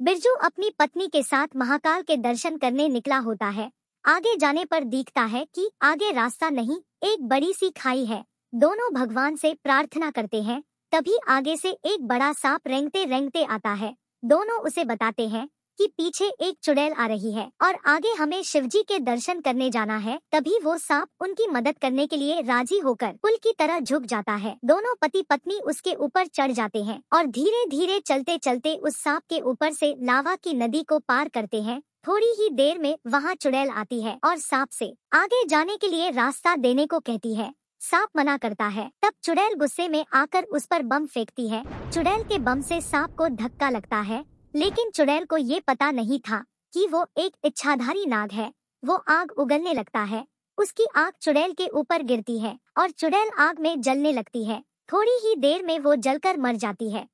बिरजू अपनी पत्नी के साथ महाकाल के दर्शन करने निकला होता है। आगे जाने पर दिखता है कि आगे रास्ता नहीं, एक बड़ी सी खाई है। दोनों भगवान से प्रार्थना करते हैं, तभी आगे से एक बड़ा सांप रेंगते रेंगते आता है। दोनों उसे बताते हैं कि पीछे एक चुड़ैल आ रही है और आगे हमें शिवजी के दर्शन करने जाना है, तभी वो सांप उनकी मदद करने के लिए राज़ी होकर पुल की तरह झुक जाता है। दोनों पति पत्नी उसके ऊपर चढ़ जाते हैं और धीरे धीरे चलते चलते उस सांप के ऊपर से लावा की नदी को पार करते हैं। थोड़ी ही देर में वहाँ चुड़ैल आती है और सांप से आगे जाने के लिए रास्ता देने को कहती है। सांप मना करता है। तब चुड़ैल गुस्से में आकर उस पर बम फेंकती है। चुड़ैल के बम से सांप को धक्का लगता है। लेकिन चुड़ैल को ये पता नहीं था कि वो एक इच्छाधारी नाग है। वो आग उगलने लगता है। उसकी आग चुड़ैल के ऊपर गिरती है और चुड़ैल आग में जलने लगती है। थोड़ी ही देर में वो जलकर मर जाती है।